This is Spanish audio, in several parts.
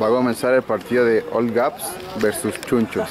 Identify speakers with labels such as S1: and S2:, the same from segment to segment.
S1: Va a comenzar el partido de All Gaps versus Chunchos.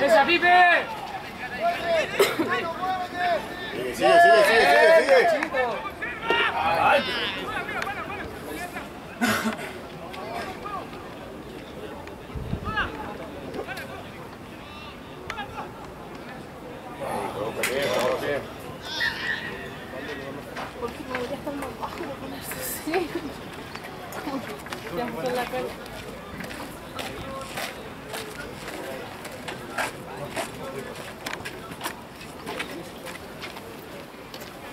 S2: ¡Esa, Pipe!
S3: Sigue, sigue, sigue, sigue, sigue.
S4: Porque me voy a estar más bajo de ponerse así.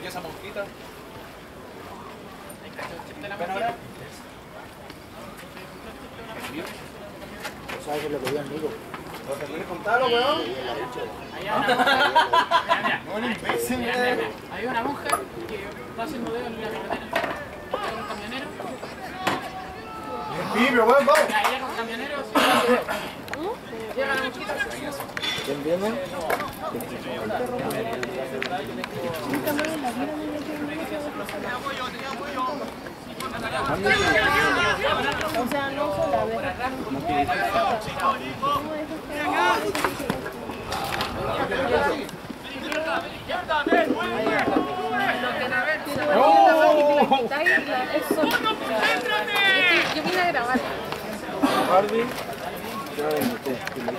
S2: ¿Y esa monjita?
S3: ¿Sabes qué le pedí al amigo?
S2: Hay una monja que está haciendo dedo en la carretera. Hay un camionero.
S3: Pibe, weón, vamos.
S2: Ya, llega un camionero. Sí. Llega la monjita.
S3: ¿Quién viene?
S4: O sea, no ver. Yo vine a grabar.
S3: Barbie.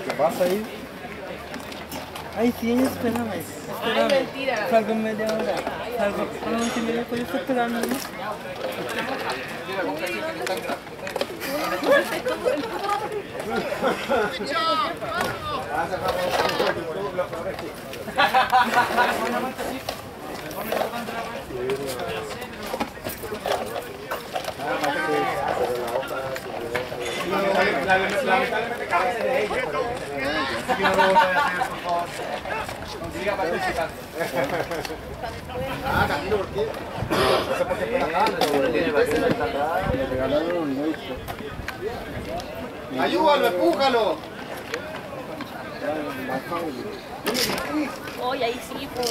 S3: ¿Qué pasa ahí?
S5: Ay, sí, espérame.
S4: Ay,
S5: Espérame.
S4: mentira.
S5: Salgo en media hora. Salgo. Solamente media hora estoy esperando.
S2: Lamentablemente carece de ella. No.
S3: Ah. No por qué. Ayúdalo, empújalo.
S4: Oye, ahí sí, pues.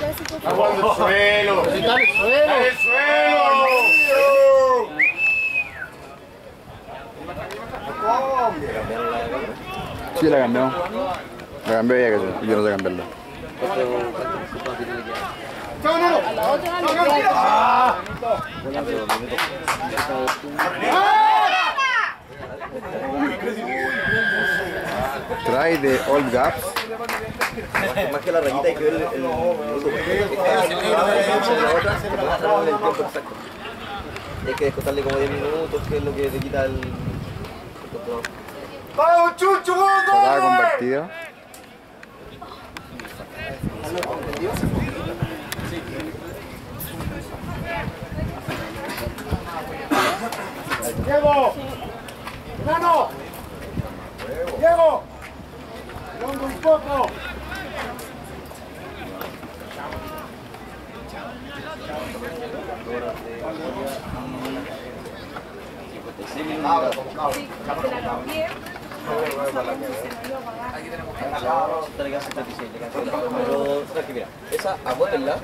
S4: vestido. Y ya se fue.
S3: ¡Está jugando el suelo! ¡Está el suelo! ¡Está en el suelo!
S1: Sí, la cambió. La cambió ella, que yo no sé cambiarla.
S4: La otra le queda
S1: Try de All Gaps.
S6: Más que la rayita hay que ver el, el minuto. la otra, se puede mostrar el tiempo exacto. Y hay que descontarle como 10 minutos, que es lo que te quita el, control.
S3: ¡Vamos, Chucho, vamos,
S1: Jugada
S3: dale!
S1: convertida.
S3: Cabra, como cabra.
S4: Sí, se la cambié. No sabemos si se me iba a pagar.
S6: Esta le queda 76, le queda 76. Pero, tranqui, mira, esa, acuérdenla.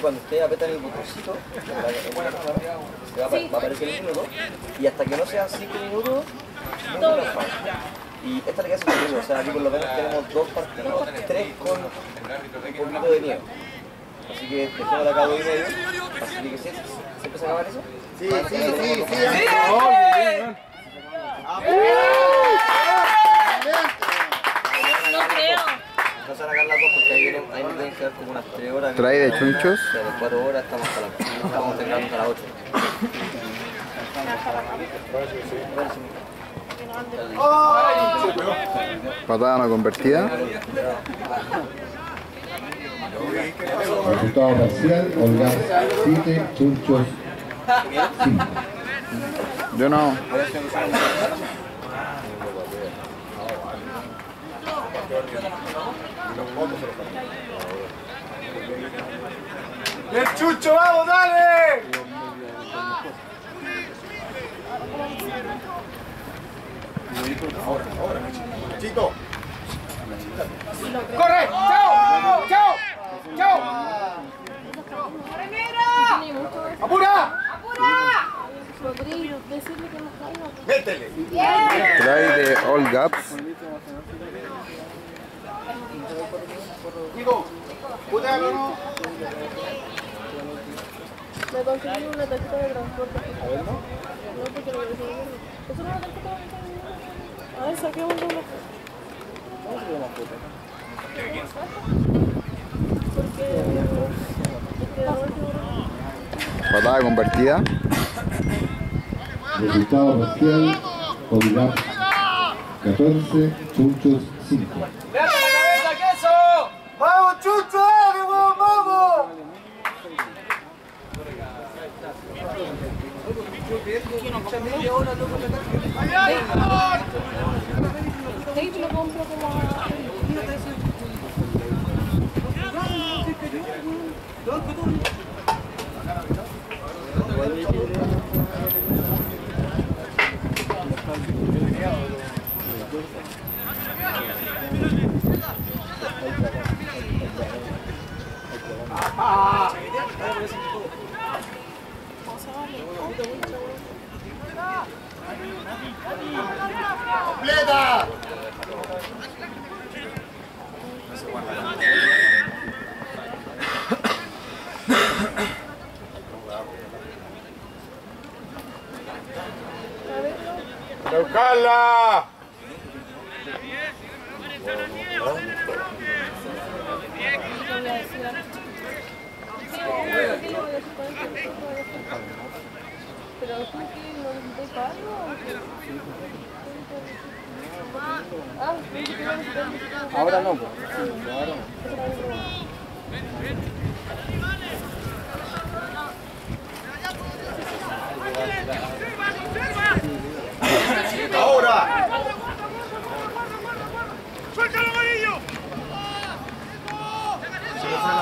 S6: Cuando usted aprieta el botoncito, la- la se va, a- va a aparecer el minuto. Y hasta que no sean 5 minutos, no la. Y esta le queda 71, o sea, aquí por lo menos tenemos dos partidos, tres con un poquito de nieve. Así que dejemos la cabo y medio. Así que, ¿se, ¿se empieza a acabar eso?
S3: Sí, sí, sí, sí.
S4: No
S6: No se sacar las dos porque ahí, vienen, ahí nos tienen que dar como unas 3 horas.
S7: Trae de chunchos.
S6: O sea, de 4 horas estamos hasta las estamos terminando hasta las 8.
S7: Patada no convertida.
S1: Resultado parcial, Olga 7, Chunchos 5.
S7: Yo no.
S3: ¡El chucho, vamos, dale! Ahora, ahora, Chito. ¡Corre! ¡Chao! ¡Chao! ¡Chao! ¡Apura!
S4: Caiga.
S3: ¡Métele!
S7: Trae de All Gaps.
S3: ¿Putealo no?
S4: Me conseguí una tarjeta de transporte. A ver, ¿no? No, porque lo conseguí. ¿Es una tarjeta de transporte? A ver, saquemos una foto. Porque... Porque de último...
S7: Patada convertida.
S1: Resultado parcial, Olga 14, Chunchos 5.
S3: ¡Vamos, chucho! ¡Dale, vamos, vamos!
S4: Ahí Pero tú que no. Ah,
S5: Ahora no, pues.
S3: ¡Ahora!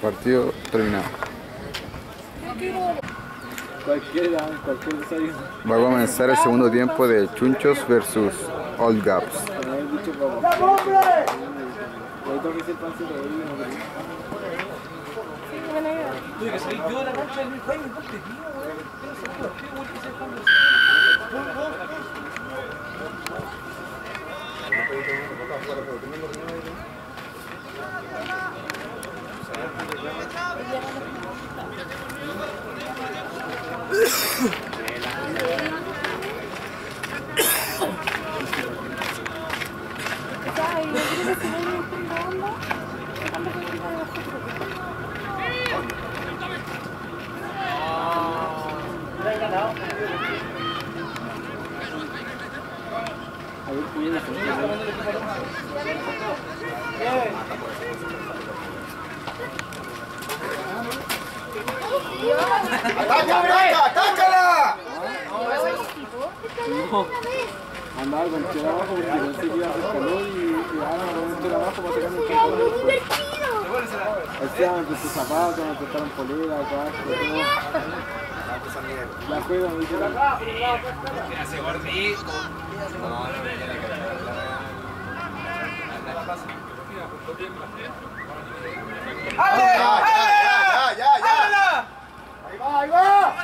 S7: Partido terminado.
S5: Cualquiera, cualquier ensayo.
S7: Va a comenzar el segundo tiempo de Chunchos versus All Gaps.
S8: La cancha del Juan y ponte tío, weón. ¿Qué no sabía? ¿Qué weón que se
S4: vaya a onda. ¿Cuándo fue que iba a
S3: ¡Ataca, ataca, atácala!
S5: Andaba con el abajo porque pensé que iba a hacer calor y, ahora me voy a meter abajo para sacarme el calor. Hacían con sus zapatos, me prestaron polera, casco, todo. La juega me dijeron.
S8: Hace gordito.
S3: Ya, ya, ya, ya, ya. Ahí va.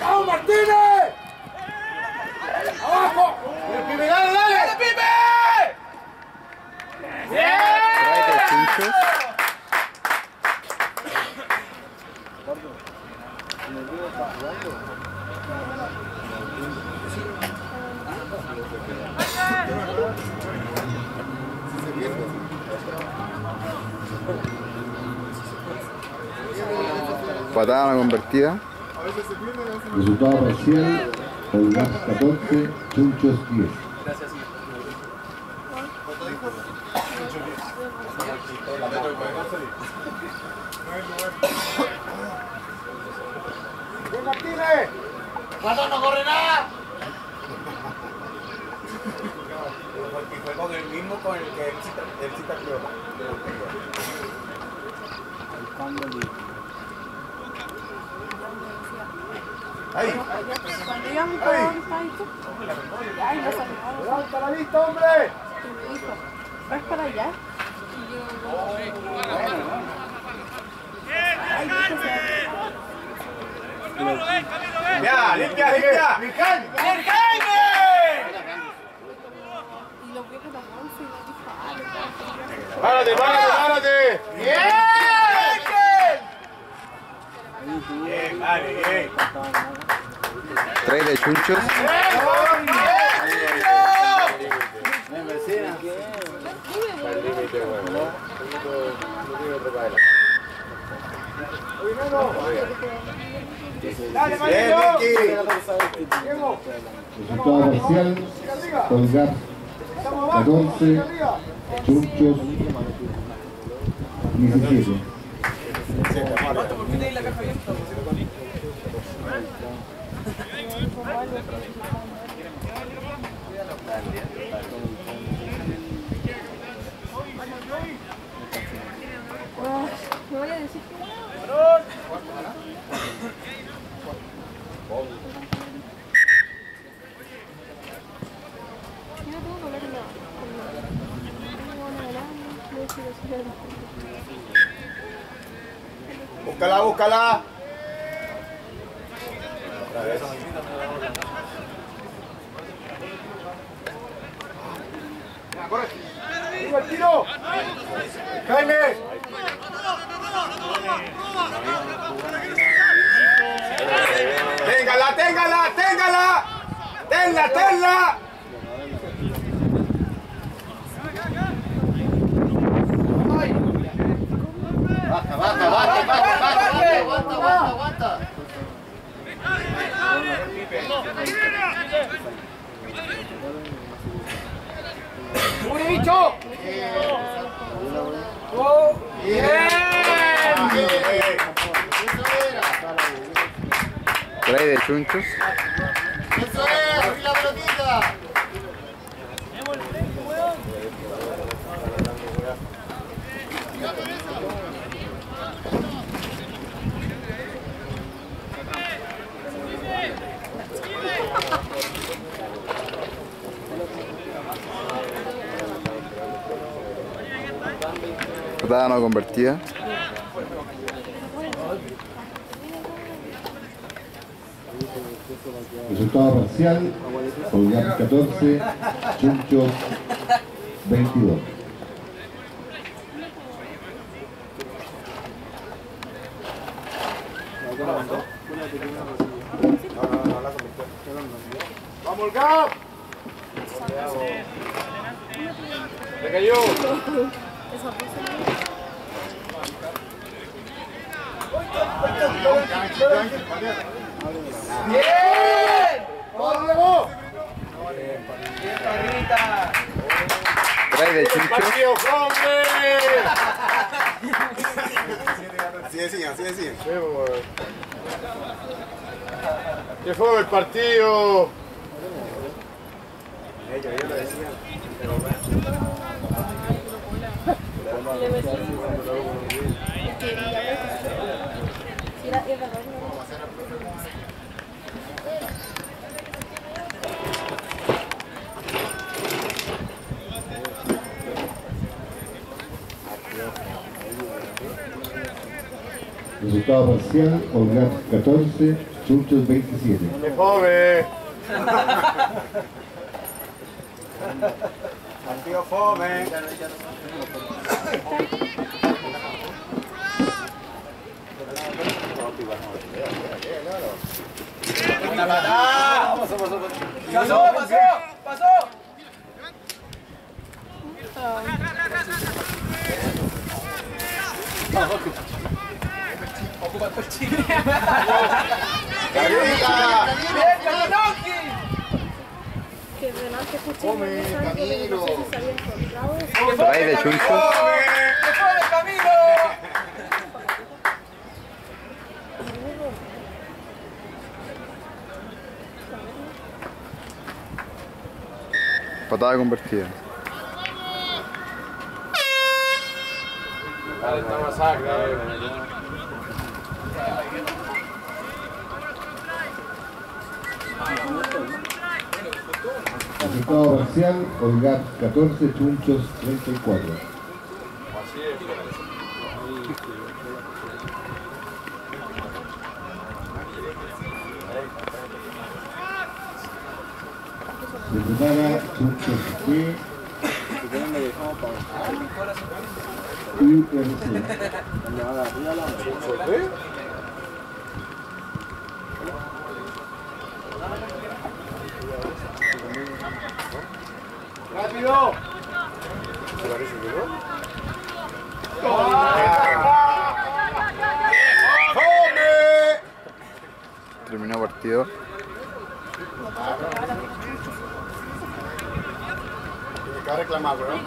S3: ¡Vamos, Martínez! ¡Abajo! ¡Pipe, dale, dale! ¡Pipe!
S7: Trae Patada convertida.
S1: Resultado parcial, Olgas 14, Chunchos 10.
S3: ¡Bien, Martínez!
S8: ¡Pato no corre nada!
S3: Y fue con el mismo con el que él cita, él cita creo. Ahí,
S4: Cuando iba a mi padre, ¿sabes tú? Ay, no sabía.
S3: levanta la vista, hombre.
S4: Y me dijo, ¿vas para allá? Yo,
S3: Ya, limpia, limpia.
S4: bolsa y
S3: Párate, párate, párate. Bien. Bien.
S7: Trae de chunchos.
S1: Resultado parcial, Olgas 14, Chunchos 17.
S4: Voy a decir que Yo no tengo que hablar nada. con nadie. Tengo una grande, no quiero ser el-
S3: Búscala, búscala. ¡Arriba el tiro! ¡Jaime! ¡Téngala, téngala, téngala! ¡Sube, bicho! ¡Bien!
S7: Trae de chunchos.
S5: Eso es, abrí la pelotita.
S7: Patada no convertida.
S1: Resultado parcial, Olgas 14, Chunchos 22.
S3: ¡Le cayó! ¡Bien! ¡Vamos, Diego!
S7: Trae de chunchos.
S3: ¡Partido, así decían.
S5: Sí, pues. ¿Qué fue el partido?
S3: Ellos, ellos lo decían.
S4: Le metí. Era.
S1: Resultado parcial, Holgar 14, Chunchos 27.
S5: ¡Qué fome!
S3: Partido fome.
S8: ¡Pasó, pasó! ¡Pasó! Ocupa el chile.
S3: ¡Carita!
S8: ¡Bien,
S4: Que Renan te escuché en el mensaje, pero no sé si se había encontrado.
S7: Por ahí de chuncho. Patada convertida.
S5: Esta masacre.
S1: Resultado parcial, Holgar 14, Chunchos 34. Se prepara Chunchos B. URC.
S5: ¡Rápido!
S3: ¡Fome!
S7: Terminó partido.
S3: Tiene que reclamar, weón.